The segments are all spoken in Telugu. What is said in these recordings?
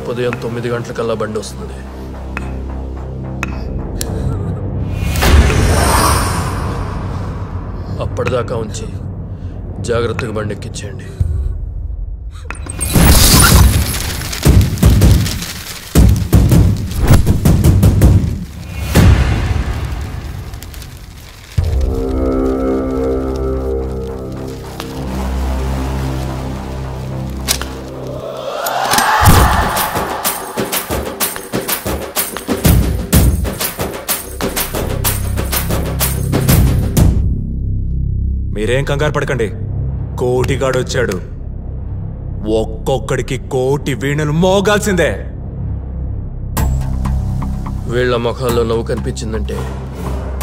రేపు ఉదయం తొమ్మిది గంటలకల్లా బండి వస్తుంది. అప్పటిదాకా ఉంచి జాగ్రత్తగా బండి ఎక్కించేయండి. మీరేం కంగారు పడకండి. కోటిగాడు వచ్చాడు ఒక్కొక్కడికి కోటి వీణలు మోగాల్సిందే. వీళ్ళ ముఖాల్లో నవ్వు కనిపించిందంటే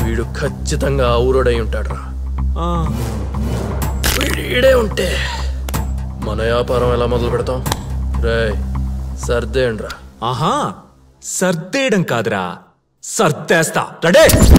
వీడు ఖచ్చితంగా ఊరోడై ఉంటాడురా. ఆ, వీడు ఉంటే మన వ్యాపారం ఎలా మొదలు పెడతాం? రే సర్దేయండ్రా. ఆహా సర్దేయడం కాదురా. సర్దేస్తా. రెడీ!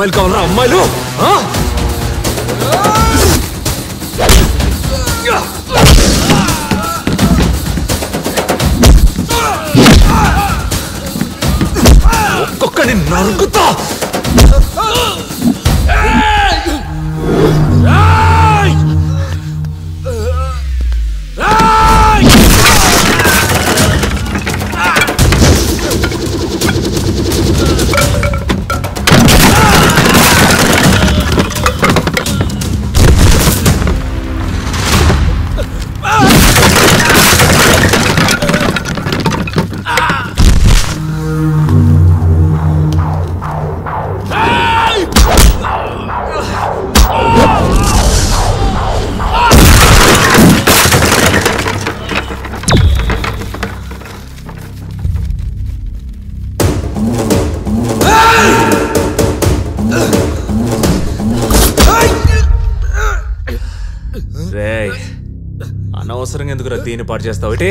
అమ్మాయిలు కావాలరా అమ్మాయిలు రేయ్ అనవసరంగా ఎందుకురా దీన్ని పాటు చేస్తావు? ఏంటి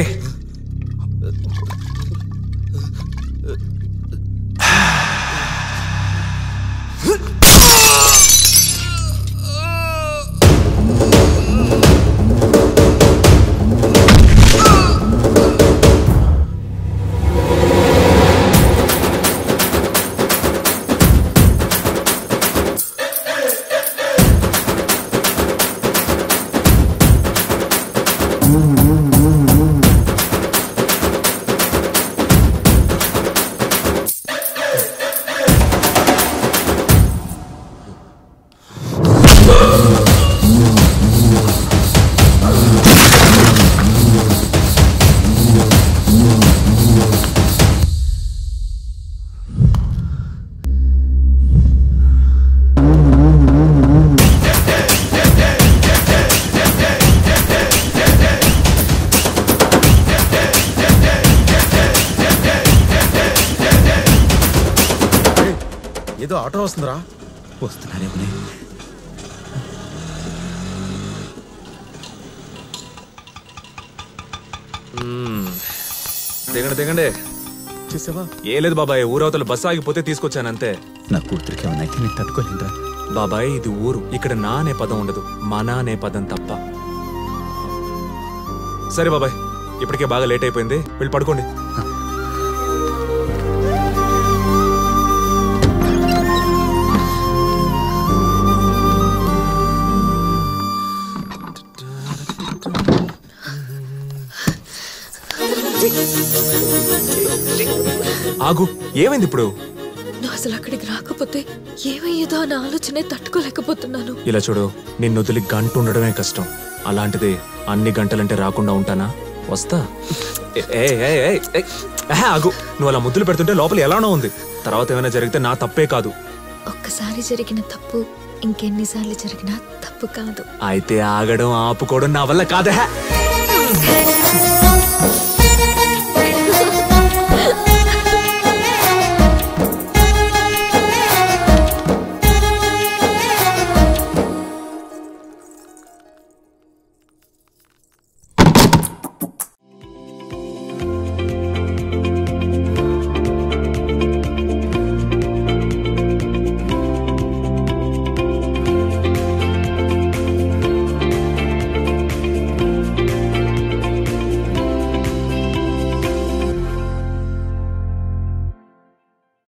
ఏదో ఆటో వస్తుందిరా. వస్తున్నానేమోనే దిగండి దిగండి. చూసావా? ఏ లేదు బాబాయ్ ఊరవతల బస్సు ఆగిపోతే తీసుకొచ్చానంతే నా కూతురికి ఏమైనా అయితే నేను తట్టుకోలేనురా. బాబాయ్ ఇది ఊరు. ఇక్కడ నా అనే పదం ఉండదు. మన అనే పదం తప్ప. సరే బాబాయ్ ఇప్పటికే బాగా లేట్ అయిపోయింది. వెళ్ళి పడుకోండి. ఆగు ఏమైంది ఇప్పుడు? నువ్వు అసలు అక్కడికి రాకపోతే ఏమయ్యేదో అన్న ఆలోచనే తట్టుకోలేకపోతున్నాను. ఇలా చూడు నిన్ను వదిలి గంట ఉండడమే కష్టం. అలాంటిది అన్ని గంటలంటే రాకుండా ఉంటానా? వస్తా. ఏ, ఏ, ఏ, ఏ, ఏ, ఆహా, ఆగు నువ్వు అలా ముద్దులు పెడుతుంటే లోపల ఎలానో ఉంది. తర్వాత ఏమైనా జరిగితే నా తప్పే కాదు. ఒక్కసారి జరిగిన తప్పు ఇంకెన్నిసార్లు జరిగినా తప్పు కాదు. అయితే ఆగడం ఆపుకోవడం నా వల్ల కాదే.